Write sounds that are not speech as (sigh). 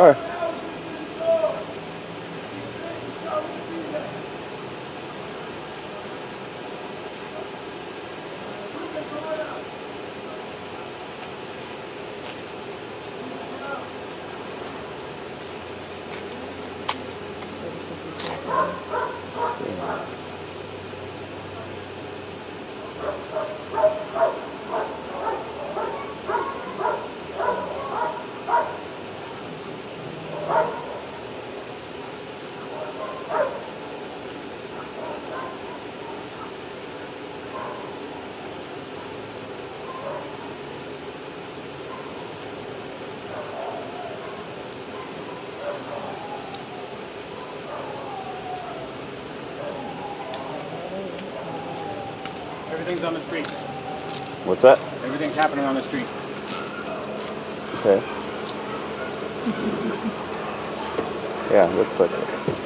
Are. Everything's on the street. What's that? Everything's happening on the street. Okay. (laughs) Yeah, looks like it.